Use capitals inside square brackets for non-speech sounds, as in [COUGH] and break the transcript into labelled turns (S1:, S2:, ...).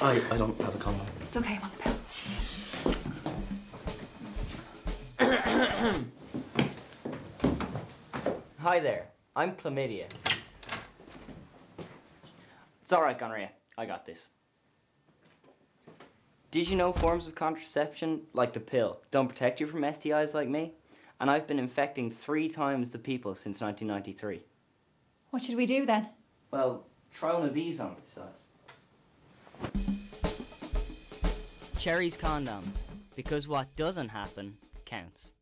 S1: I, I don't have a condom.
S2: It's okay, I'm on the pill. [COUGHS]
S3: Hi there, I'm Chlamydia. It's alright, gonorrhea. I got this. Did you know forms of contraception, like the pill, don't protect you from STIs like me? And I've been infecting three times the people since 1993.
S2: What should we do then?
S3: Well, try one of these on for size. Cherry's condoms, because what doesn't happen counts.